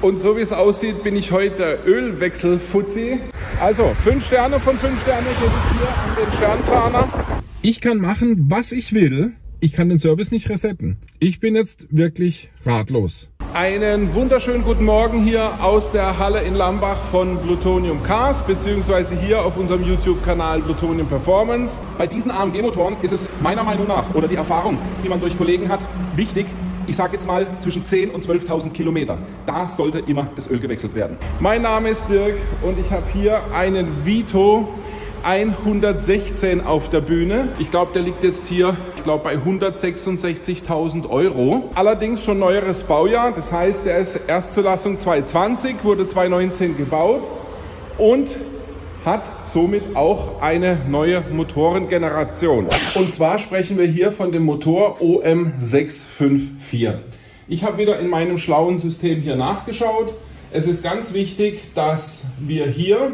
Und so wie es aussieht, bin ich heute Ölwechsel-Fuzzi. Also, 5 Sterne von 5 Sternen gebe ich hier an den Sterntaner. Ich kann machen, was ich will. Ich kann den Service nicht resetten. Ich bin jetzt wirklich ratlos. Einen wunderschönen guten Morgen hier aus der Halle in Lambach von Plutonium Cars, beziehungsweise hier auf unserem YouTube-Kanal Plutonium Performance. Bei diesen AMG-Motoren ist es meiner Meinung nach, oder die Erfahrung, die man durch Kollegen hat, wichtig, ich sage jetzt mal zwischen 10.000 und 12.000 Kilometer. Da sollte immer das Öl gewechselt werden. Mein Name ist Dirk und ich habe hier einen Vito 116 auf der Bühne. Ich glaube, der liegt jetzt hier, ich glaube, bei 166.000 Euro. Allerdings schon neueres Baujahr. Das heißt, der ist Erstzulassung 2020, wurde 2019 gebaut und hat somit auch eine neue Motorengeneration. Und zwar sprechen wir hier von dem Motor OM654. Ich habe wieder in meinem schlauen System hier nachgeschaut. Es ist ganz wichtig, dass wir hier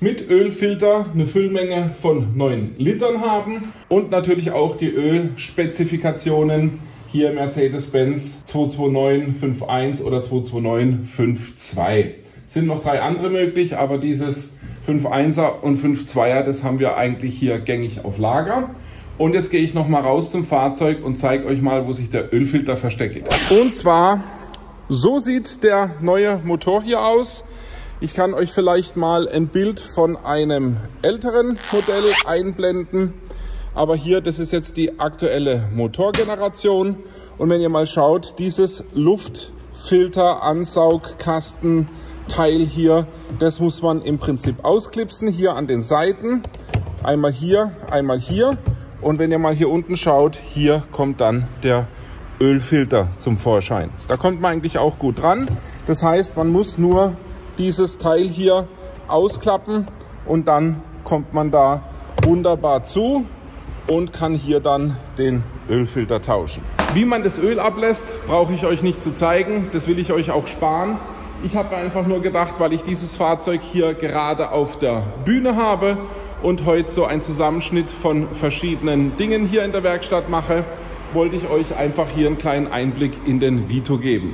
mit Ölfilter eine Füllmenge von 9 Litern haben und natürlich auch die Ölspezifikationen hier Mercedes-Benz 22951 oder 22952. Sind noch drei andere möglich, aber dieses 5.1er und 5.2er, das haben wir eigentlich hier gängig auf Lager. Und jetzt gehe ich noch mal raus zum Fahrzeug und zeige euch mal, wo sich der Ölfilter versteckt. Und zwar, so sieht der neue Motor hier aus. Ich kann euch vielleicht mal ein Bild von einem älteren Modell einblenden. Aber hier, das ist jetzt die aktuelle Motorgeneration. Und wenn ihr mal schaut, dieses Luftfilter-Ansaugkasten Teil hier, das muss man im Prinzip ausklipsen, hier an den Seiten. Einmal hier, einmal hier. Und wenn ihr mal hier unten schaut, hier kommt dann der Ölfilter zum Vorschein. Da kommt man eigentlich auch gut dran. Das heißt, man muss nur dieses Teil hier ausklappen und dann kommt man da wunderbar zu und kann hier dann den Ölfilter tauschen. Wie man das Öl ablässt, brauche ich euch nicht zu zeigen. Das will ich euch auch sparen. Ich habe einfach nur gedacht, weil ich dieses Fahrzeug hier gerade auf der Bühne habe und heute so einen Zusammenschnitt von verschiedenen Dingen hier in der Werkstatt mache, wollte ich euch einfach hier einen kleinen Einblick in den Vito geben.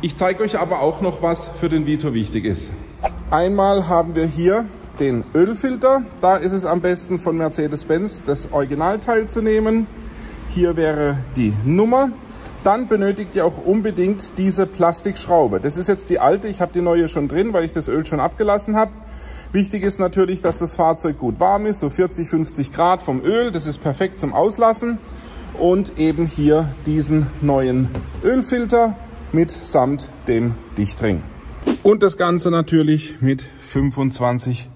Ich zeige euch aber auch noch, was für den Vito wichtig ist. Einmal haben wir hier den Ölfilter. Da ist es am besten von Mercedes-Benz das Originalteil zu nehmen. Hier wäre die Nummer dann benötigt ihr auch unbedingt diese Plastikschraube. Das ist jetzt die alte, ich habe die neue schon drin, weil ich das Öl schon abgelassen habe. Wichtig ist natürlich, dass das Fahrzeug gut warm ist, so 40, 50 Grad vom Öl. Das ist perfekt zum Auslassen. Und eben hier diesen neuen Ölfilter mit samt dem Dichtring. Und das Ganze natürlich mit 25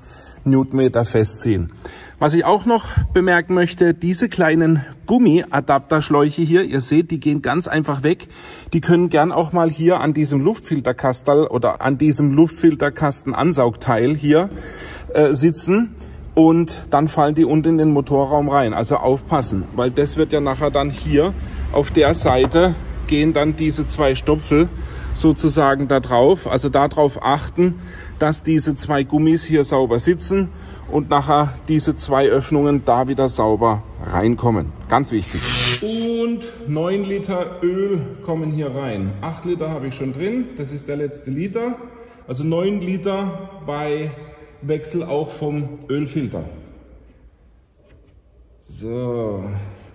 Newtonmeter festziehen. Was ich auch noch bemerken möchte, diese kleinen Gummiadapterschläuche hier, ihr seht, die gehen ganz einfach weg. Die können gern auch mal hier an diesem Luftfilterkastel oder an diesem Luftfilterkastenansaugteil hier äh, sitzen und dann fallen die unten in den Motorraum rein. Also aufpassen, weil das wird ja nachher dann hier auf der Seite gehen dann diese zwei Stopfel sozusagen da drauf. Also darauf achten, dass diese zwei Gummis hier sauber sitzen und nachher diese zwei Öffnungen da wieder sauber reinkommen. Ganz wichtig. Und 9 Liter Öl kommen hier rein. 8 Liter habe ich schon drin, das ist der letzte Liter. Also 9 Liter bei Wechsel auch vom Ölfilter. So,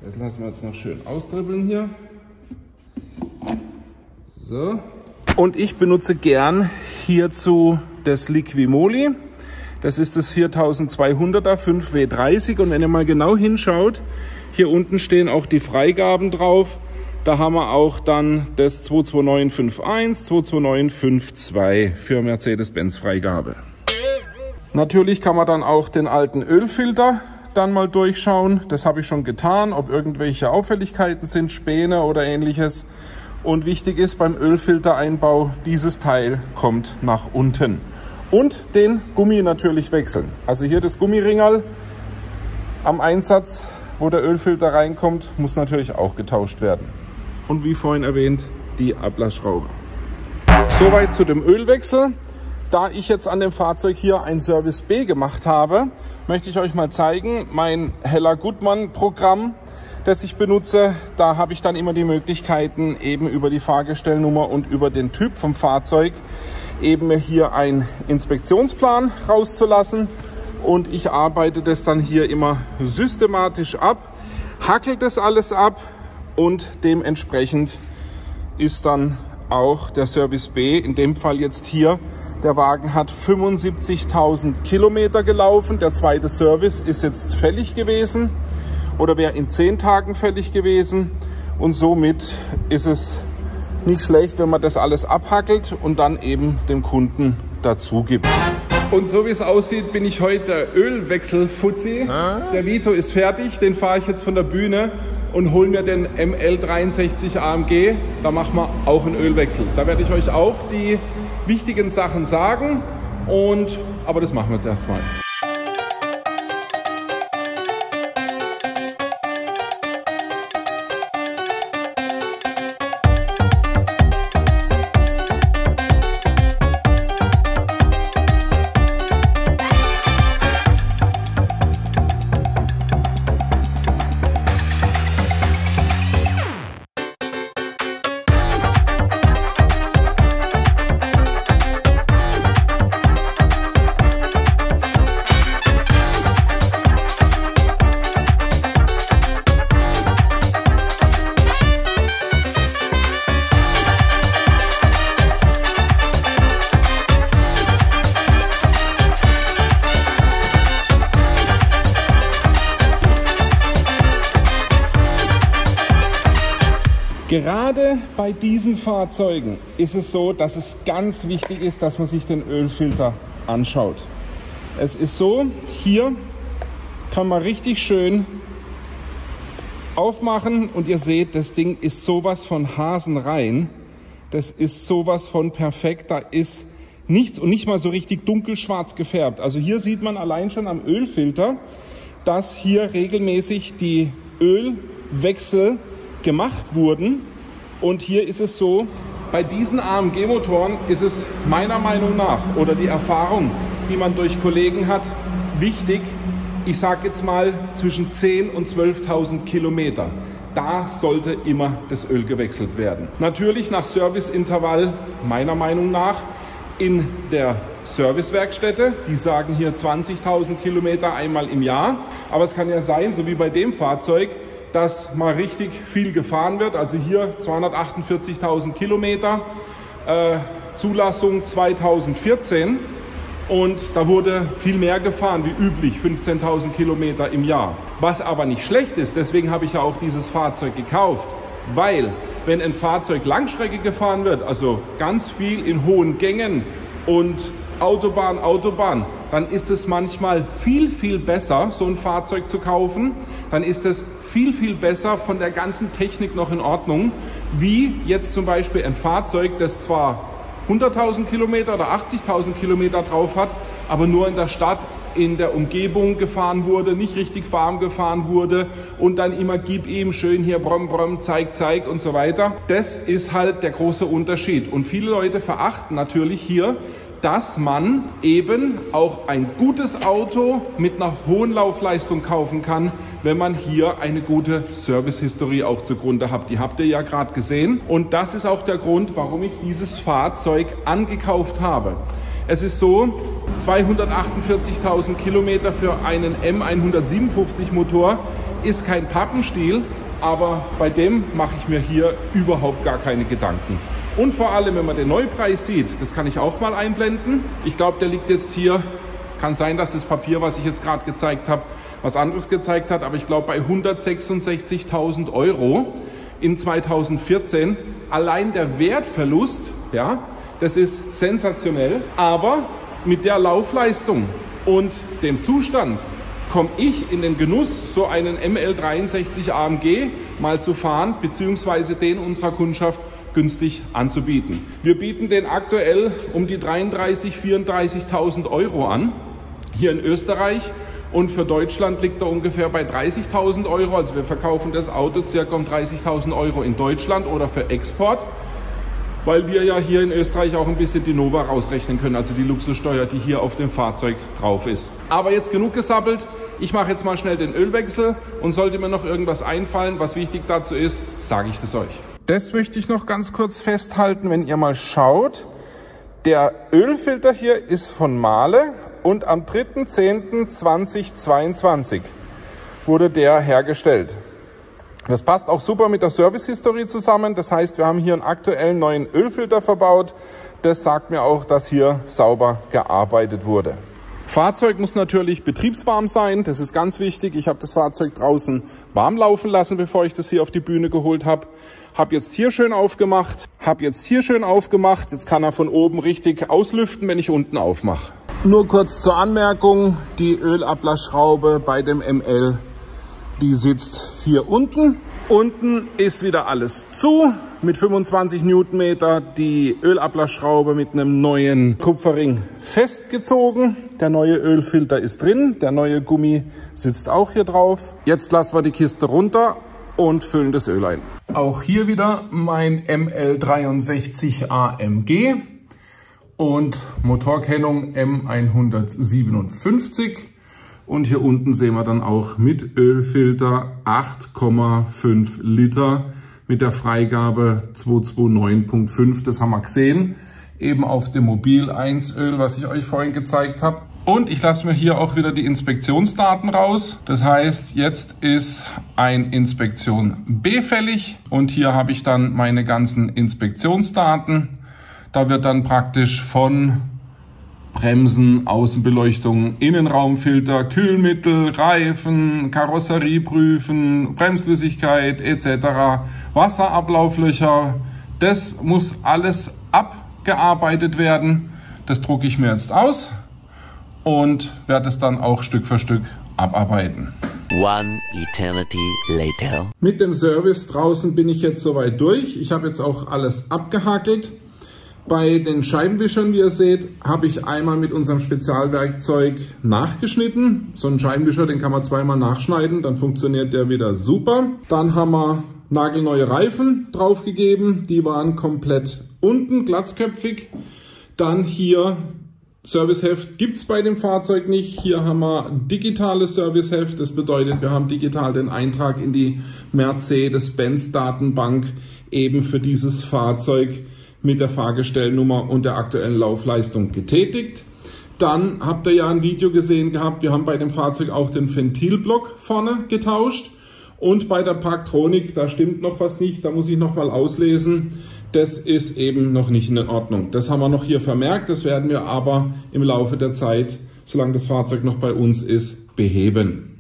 das lassen wir jetzt noch schön austribbeln hier. So. Und ich benutze gern hierzu das Liquimoli. Das ist das 4200er 5W30 und wenn ihr mal genau hinschaut, hier unten stehen auch die Freigaben drauf. Da haben wir auch dann das 22951, 22952 für Mercedes-Benz Freigabe. Natürlich kann man dann auch den alten Ölfilter dann mal durchschauen. Das habe ich schon getan, ob irgendwelche Auffälligkeiten sind, Späne oder ähnliches. Und wichtig ist beim Ölfiltereinbau, dieses Teil kommt nach unten und den Gummi natürlich wechseln. Also hier das Gummiringerl am Einsatz, wo der Ölfilter reinkommt, muss natürlich auch getauscht werden. Und wie vorhin erwähnt, die Ablassschraube. Soweit zu dem Ölwechsel. Da ich jetzt an dem Fahrzeug hier ein Service B gemacht habe, möchte ich euch mal zeigen, mein Heller Gutmann Programm das ich benutze. Da habe ich dann immer die Möglichkeiten, eben über die Fahrgestellnummer und über den Typ vom Fahrzeug eben hier einen Inspektionsplan rauszulassen. Und ich arbeite das dann hier immer systematisch ab, hackel das alles ab und dementsprechend ist dann auch der Service B, in dem Fall jetzt hier, der Wagen hat 75.000 Kilometer gelaufen. Der zweite Service ist jetzt fällig gewesen oder wäre in zehn Tagen fällig gewesen. Und somit ist es nicht schlecht, wenn man das alles abhackelt und dann eben dem Kunden dazu gibt. Und so wie es aussieht, bin ich heute der Ölwechsel-Fuzzi. Der Vito ist fertig, den fahre ich jetzt von der Bühne und hole mir den ML63 AMG. Da machen wir auch einen Ölwechsel. Da werde ich euch auch die wichtigen Sachen sagen. Und, aber das machen wir jetzt erstmal. Bei diesen Fahrzeugen ist es so, dass es ganz wichtig ist, dass man sich den Ölfilter anschaut. Es ist so, hier kann man richtig schön aufmachen und ihr seht, das Ding ist sowas von hasenrein. Das ist sowas von perfekt. Da ist nichts und nicht mal so richtig dunkelschwarz gefärbt. Also hier sieht man allein schon am Ölfilter, dass hier regelmäßig die Ölwechsel gemacht wurden. Und hier ist es so, bei diesen AMG-Motoren ist es meiner Meinung nach oder die Erfahrung, die man durch Kollegen hat, wichtig, ich sage jetzt mal zwischen 10.000 und 12.000 Kilometer. Da sollte immer das Öl gewechselt werden. Natürlich nach Serviceintervall meiner Meinung nach in der Servicewerkstätte. Die sagen hier 20.000 Kilometer einmal im Jahr. Aber es kann ja sein, so wie bei dem Fahrzeug, dass mal richtig viel gefahren wird. Also hier 248.000 Kilometer, äh, Zulassung 2014 und da wurde viel mehr gefahren wie üblich, 15.000 Kilometer im Jahr. Was aber nicht schlecht ist, deswegen habe ich ja auch dieses Fahrzeug gekauft, weil wenn ein Fahrzeug Langstrecke gefahren wird, also ganz viel in hohen Gängen und Autobahn, Autobahn, dann ist es manchmal viel, viel besser, so ein Fahrzeug zu kaufen. Dann ist es viel, viel besser von der ganzen Technik noch in Ordnung, wie jetzt zum Beispiel ein Fahrzeug, das zwar 100.000 Kilometer oder 80.000 Kilometer drauf hat, aber nur in der Stadt in der Umgebung gefahren wurde, nicht richtig warm gefahren wurde und dann immer gib ihm schön hier brom brom, zeig zeig und so weiter. Das ist halt der große Unterschied. Und viele Leute verachten natürlich hier dass man eben auch ein gutes Auto mit einer hohen Laufleistung kaufen kann, wenn man hier eine gute Servicehistorie auch zugrunde hat. Die habt ihr ja gerade gesehen. Und das ist auch der Grund, warum ich dieses Fahrzeug angekauft habe. Es ist so, 248.000 Kilometer für einen M157 Motor ist kein Pappenstiel, aber bei dem mache ich mir hier überhaupt gar keine Gedanken. Und vor allem, wenn man den Neupreis sieht, das kann ich auch mal einblenden. Ich glaube, der liegt jetzt hier, kann sein, dass das Papier, was ich jetzt gerade gezeigt habe, was anderes gezeigt hat, aber ich glaube bei 166.000 Euro in 2014. Allein der Wertverlust, ja, das ist sensationell, aber mit der Laufleistung und dem Zustand komme ich in den Genuss, so einen ML63 AMG mal zu fahren, beziehungsweise den unserer Kundschaft günstig anzubieten. Wir bieten den aktuell um die 33.000, 34.000 Euro an, hier in Österreich. Und für Deutschland liegt er ungefähr bei 30.000 Euro. Also wir verkaufen das Auto circa um 30.000 Euro in Deutschland oder für Export. weil wir ja hier in Österreich auch ein bisschen die Nova rausrechnen können, also die Luxussteuer, die hier auf dem Fahrzeug drauf ist. Aber jetzt genug gesabbelt. Ich mache jetzt mal schnell den Ölwechsel und sollte mir noch irgendwas einfallen, was wichtig dazu ist, sage ich das euch. Das möchte ich noch ganz kurz festhalten, wenn ihr mal schaut. Der Ölfilter hier ist von Mahle und am 3.10.2022 wurde der hergestellt. Das passt auch super mit der Servicehistorie zusammen. Das heißt, wir haben hier einen aktuellen neuen Ölfilter verbaut. Das sagt mir auch, dass hier sauber gearbeitet wurde. Fahrzeug muss natürlich betriebswarm sein, das ist ganz wichtig. Ich habe das Fahrzeug draußen warm laufen lassen, bevor ich das hier auf die Bühne geholt habe. Habe jetzt hier schön aufgemacht, habe jetzt hier schön aufgemacht. Jetzt kann er von oben richtig auslüften, wenn ich unten aufmache. Nur kurz zur Anmerkung, die Ölablassschraube bei dem ML die sitzt hier unten. Unten ist wieder alles zu mit 25 Newtonmeter. Die Ölablassschraube mit einem neuen Kupferring festgezogen. Der neue Ölfilter ist drin. Der neue Gummi sitzt auch hier drauf. Jetzt lassen wir die Kiste runter und füllen das Öl ein. Auch hier wieder mein ML63 AMG und Motorkennung M157. Und hier unten sehen wir dann auch mit Ölfilter 8,5 Liter mit der Freigabe 229.5. Das haben wir gesehen, eben auf dem Mobil 1 Öl, was ich euch vorhin gezeigt habe. Und ich lasse mir hier auch wieder die Inspektionsdaten raus. Das heißt, jetzt ist ein Inspektion B fällig und hier habe ich dann meine ganzen Inspektionsdaten. Da wird dann praktisch von Bremsen, Außenbeleuchtung, Innenraumfilter, Kühlmittel, Reifen, Karosserieprüfen, Bremsflüssigkeit etc., Wasserablauflöcher. Das muss alles abgearbeitet werden. Das drucke ich mir jetzt aus und werde es dann auch Stück für Stück abarbeiten. One eternity later. Mit dem Service draußen bin ich jetzt soweit durch. Ich habe jetzt auch alles abgehakelt. Bei den Scheibenwischern, wie ihr seht, habe ich einmal mit unserem Spezialwerkzeug nachgeschnitten. So einen Scheibenwischer, den kann man zweimal nachschneiden, dann funktioniert der wieder super. Dann haben wir nagelneue Reifen draufgegeben, die waren komplett unten, glatzköpfig. Dann hier Serviceheft gibt es bei dem Fahrzeug nicht. Hier haben wir digitales Serviceheft. Das bedeutet, wir haben digital den Eintrag in die Mercedes-Benz-Datenbank eben für dieses Fahrzeug mit der Fahrgestellnummer und der aktuellen Laufleistung getätigt. Dann habt ihr ja ein Video gesehen gehabt, wir haben bei dem Fahrzeug auch den Ventilblock vorne getauscht. Und bei der Parktronik, da stimmt noch was nicht, da muss ich nochmal auslesen. Das ist eben noch nicht in Ordnung. Das haben wir noch hier vermerkt, das werden wir aber im Laufe der Zeit, solange das Fahrzeug noch bei uns ist, beheben.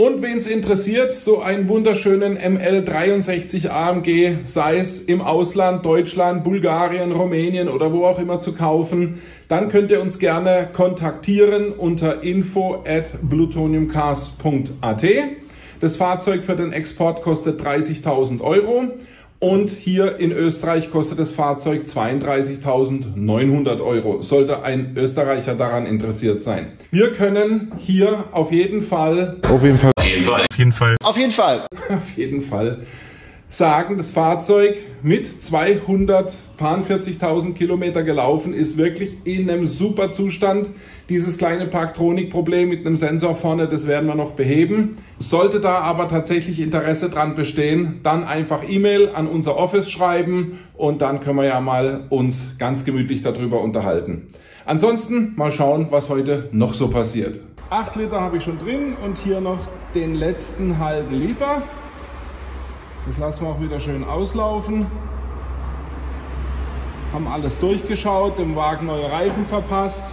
Und wen es interessiert, so einen wunderschönen ML63 AMG, sei es im Ausland, Deutschland, Bulgarien, Rumänien oder wo auch immer zu kaufen, dann könnt ihr uns gerne kontaktieren unter info at plutoniumcars.at. Das Fahrzeug für den Export kostet 30.000 Euro. Und hier in Österreich kostet das Fahrzeug 32.900 Euro. Sollte ein Österreicher daran interessiert sein. Wir können hier auf jeden Fall. Auf jeden Fall. Auf jeden Fall. Auf jeden Fall. Auf jeden Fall. Auf jeden Fall sagen, das Fahrzeug mit 240.000 Kilometer gelaufen ist wirklich in einem super Zustand. Dieses kleine Parktronik-Problem mit einem Sensor vorne, das werden wir noch beheben. Sollte da aber tatsächlich Interesse dran bestehen, dann einfach E-Mail an unser Office schreiben und dann können wir ja mal uns ganz gemütlich darüber unterhalten. Ansonsten mal schauen, was heute noch so passiert. 8 Liter habe ich schon drin und hier noch den letzten halben Liter. Das lassen wir auch wieder schön auslaufen. Haben alles durchgeschaut, dem Wagen neue Reifen verpasst.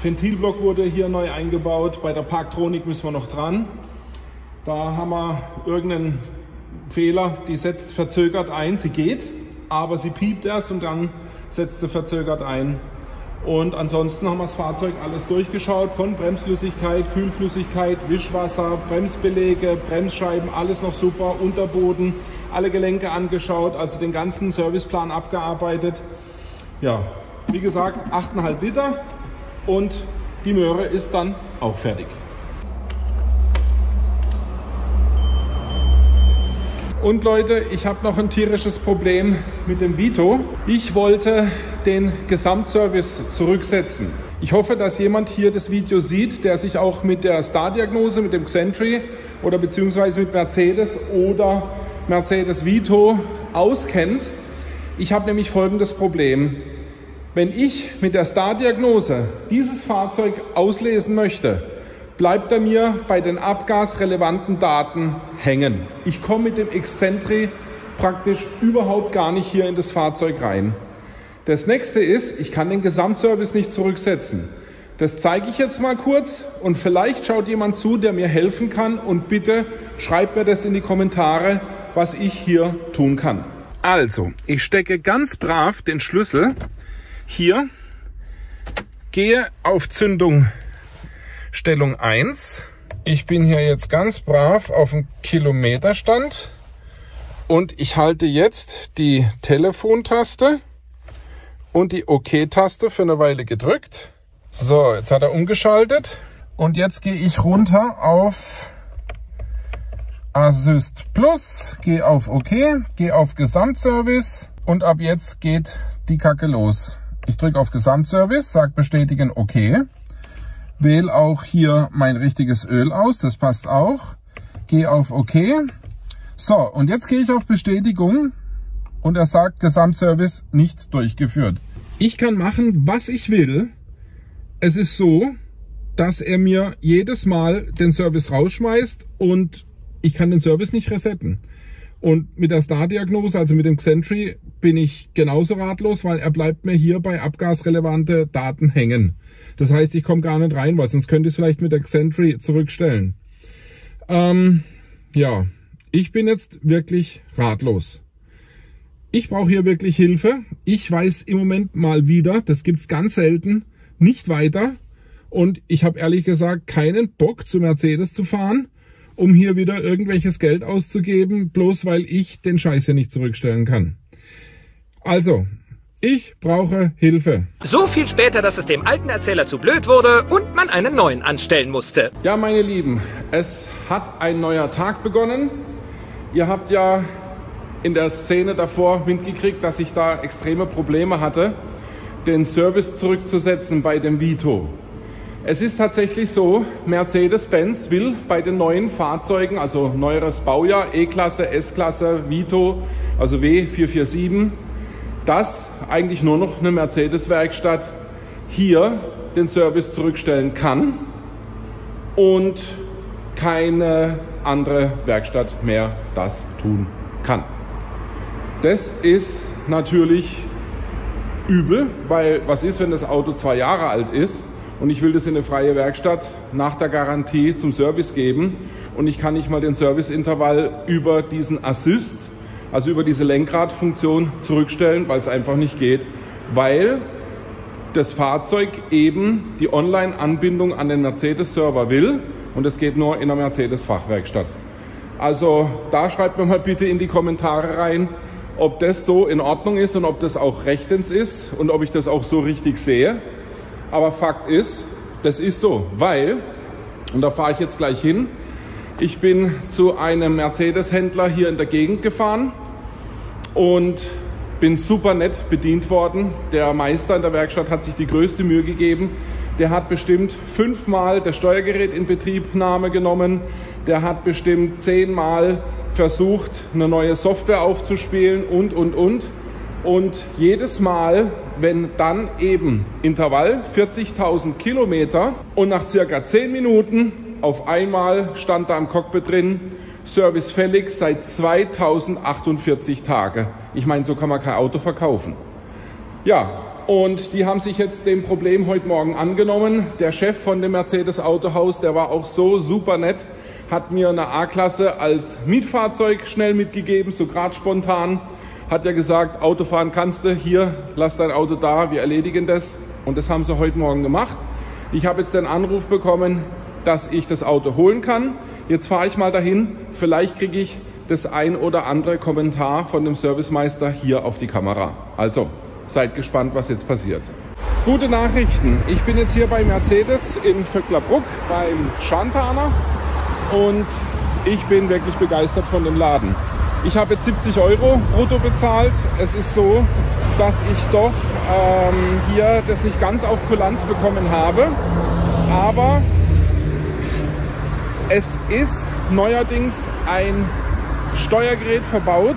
Ventilblock wurde hier neu eingebaut. Bei der Parktronik müssen wir noch dran. Da haben wir irgendeinen Fehler, die setzt verzögert ein. Sie geht, aber sie piept erst und dann setzt sie verzögert ein. Und ansonsten haben wir das Fahrzeug alles durchgeschaut, von Bremsflüssigkeit, Kühlflüssigkeit, Wischwasser, Bremsbelege, Bremsscheiben, alles noch super, Unterboden, alle Gelenke angeschaut, also den ganzen Serviceplan abgearbeitet. Ja, wie gesagt, 8,5 Liter und die Möhre ist dann auch fertig. Und Leute, ich habe noch ein tierisches Problem mit dem Vito. Ich wollte den Gesamtservice zurücksetzen. Ich hoffe, dass jemand hier das Video sieht, der sich auch mit der Star-Diagnose, mit dem Xentry oder beziehungsweise mit Mercedes oder Mercedes Vito auskennt. Ich habe nämlich folgendes Problem. Wenn ich mit der Star-Diagnose dieses Fahrzeug auslesen möchte, bleibt er mir bei den abgasrelevanten Daten hängen. Ich komme mit dem Excentri praktisch überhaupt gar nicht hier in das Fahrzeug rein. Das nächste ist, ich kann den Gesamtservice nicht zurücksetzen. Das zeige ich jetzt mal kurz und vielleicht schaut jemand zu, der mir helfen kann und bitte schreibt mir das in die Kommentare, was ich hier tun kann. Also, ich stecke ganz brav den Schlüssel hier, gehe auf Zündung Stellung 1. Ich bin hier jetzt ganz brav auf dem Kilometerstand und ich halte jetzt die Telefontaste und die OK-Taste für eine Weile gedrückt. So, jetzt hat er umgeschaltet und jetzt gehe ich runter auf Assist Plus, gehe auf OK, gehe auf Gesamtservice und ab jetzt geht die Kacke los. Ich drücke auf Gesamtservice, sage bestätigen OK. Wähle auch hier mein richtiges Öl aus, das passt auch. Gehe auf OK. So, und jetzt gehe ich auf Bestätigung und er sagt Gesamtservice nicht durchgeführt. Ich kann machen, was ich will. Es ist so, dass er mir jedes Mal den Service rausschmeißt und ich kann den Service nicht resetten. Und mit der Star-Diagnose, also mit dem Xentry, bin ich genauso ratlos, weil er bleibt mir hier bei abgasrelevante Daten hängen. Das heißt, ich komme gar nicht rein, weil sonst könnte ich es vielleicht mit der Xentry zurückstellen. Ähm, ja, ich bin jetzt wirklich ratlos. Ich brauche hier wirklich Hilfe. Ich weiß im Moment mal wieder, das gibt's ganz selten, nicht weiter. Und ich habe ehrlich gesagt keinen Bock, zu Mercedes zu fahren um hier wieder irgendwelches Geld auszugeben, bloß weil ich den Scheiß hier nicht zurückstellen kann. Also, ich brauche Hilfe. So viel später, dass es dem alten Erzähler zu blöd wurde und man einen neuen anstellen musste. Ja, meine Lieben, es hat ein neuer Tag begonnen. Ihr habt ja in der Szene davor mitgekriegt, dass ich da extreme Probleme hatte, den Service zurückzusetzen bei dem Vito. Es ist tatsächlich so, Mercedes-Benz will bei den neuen Fahrzeugen, also neueres Baujahr, E-Klasse, S-Klasse, Vito, also W447, dass eigentlich nur noch eine Mercedes-Werkstatt hier den Service zurückstellen kann und keine andere Werkstatt mehr das tun kann. Das ist natürlich übel, weil was ist, wenn das Auto zwei Jahre alt ist und ich will das in eine freie Werkstatt nach der Garantie zum Service geben und ich kann nicht mal den Serviceintervall über diesen Assist, also über diese Lenkradfunktion zurückstellen, weil es einfach nicht geht, weil das Fahrzeug eben die Online-Anbindung an den Mercedes-Server will und es geht nur in der Mercedes-Fachwerkstatt. Also da schreibt mir mal bitte in die Kommentare rein, ob das so in Ordnung ist und ob das auch rechtens ist und ob ich das auch so richtig sehe. Aber Fakt ist, das ist so, weil, und da fahre ich jetzt gleich hin, ich bin zu einem Mercedes-Händler hier in der Gegend gefahren und bin super nett bedient worden. Der Meister in der Werkstatt hat sich die größte Mühe gegeben. Der hat bestimmt fünfmal das Steuergerät in Betriebnahme genommen. Der hat bestimmt zehnmal versucht, eine neue Software aufzuspielen und, und, und. Und jedes Mal, wenn dann eben Intervall 40.000 Kilometer und nach circa 10 Minuten auf einmal stand da im Cockpit drin, Service fällig seit 2048 Tage. Ich meine, so kann man kein Auto verkaufen. Ja, und die haben sich jetzt dem Problem heute Morgen angenommen. Der Chef von dem Mercedes Autohaus, der war auch so super nett, hat mir eine A-Klasse als Mietfahrzeug schnell mitgegeben, so gerade spontan hat ja gesagt, Autofahren kannst du, hier, lass dein Auto da, wir erledigen das. Und das haben sie heute Morgen gemacht. Ich habe jetzt den Anruf bekommen, dass ich das Auto holen kann. Jetzt fahre ich mal dahin. Vielleicht kriege ich das ein oder andere Kommentar von dem Servicemeister hier auf die Kamera. Also, seid gespannt, was jetzt passiert. Gute Nachrichten. Ich bin jetzt hier bei Mercedes in Vöcklerbruck beim Schantaner und ich bin wirklich begeistert von dem Laden. Ich habe jetzt 70 Euro brutto bezahlt. Es ist so, dass ich doch ähm, hier das nicht ganz auf Kulanz bekommen habe. Aber es ist neuerdings ein Steuergerät verbaut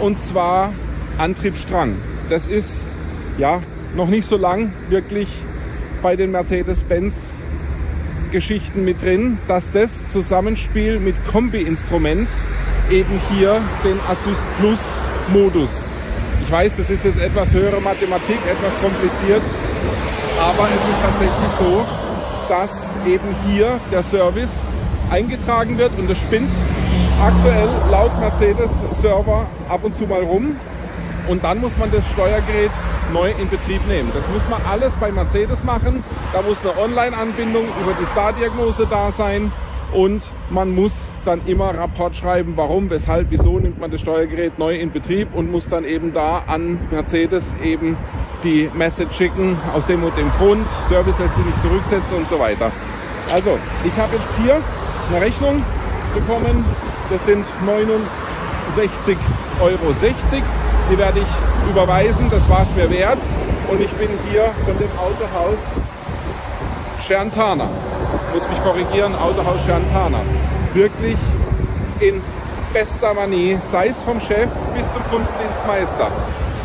und zwar Antriebsstrang. Das ist ja noch nicht so lang wirklich bei den Mercedes-Benz Geschichten mit drin, dass das Zusammenspiel mit Kombi-Instrument eben hier den Assist Plus Modus. Ich weiß, das ist jetzt etwas höhere Mathematik, etwas kompliziert, aber es ist tatsächlich so, dass eben hier der Service eingetragen wird und es spinnt aktuell laut Mercedes Server ab und zu mal rum und dann muss man das Steuergerät neu in Betrieb nehmen. Das muss man alles bei Mercedes machen. Da muss eine Online-Anbindung über die Star-Diagnose da sein und man muss dann immer Rapport schreiben, warum, weshalb, wieso nimmt man das Steuergerät neu in Betrieb und muss dann eben da an Mercedes eben die Message schicken, aus dem und dem Grund, Service lässt sich nicht zurücksetzen und so weiter. Also, ich habe jetzt hier eine Rechnung bekommen, das sind 69,60 Euro. Die werde ich überweisen, das war es mir wert. Und ich bin hier von dem Autohaus Scherntana. Muss mich korrigieren, Autohaus Scherntana. Wirklich in bester Manie, sei es vom Chef bis zum Kundendienstmeister.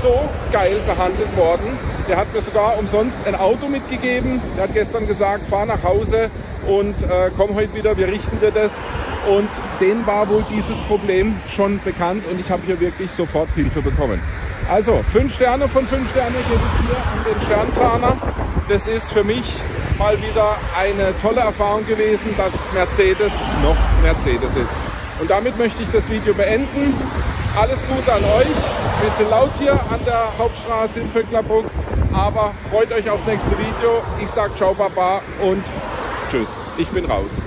So geil behandelt worden. Der hat mir sogar umsonst ein Auto mitgegeben. Der hat gestern gesagt, fahr nach Hause und äh, komm heute wieder, wir richten dir das. Und denen war wohl dieses Problem schon bekannt und ich habe hier wirklich sofort Hilfe bekommen. Also, fünf Sterne von fünf Sternen gebe ich hier an den Sterntaner. Das ist für mich mal wieder eine tolle Erfahrung gewesen, dass Mercedes noch Mercedes ist. Und damit möchte ich das Video beenden. Alles Gute an euch. Ein bisschen laut hier an der Hauptstraße in Vöcklerbruck, aber freut euch aufs nächste Video. Ich sage ciao, baba und tschüss. Ich bin raus.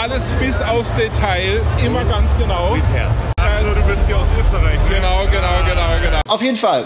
Alles bis aufs Detail, immer ganz genau. Mit Herz. Achso, du bist hier aus Österreich. Genau, genau, genau, genau. Auf jeden Fall.